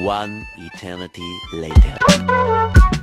One eternity later.